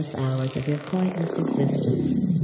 maybe hours of your pointless existence.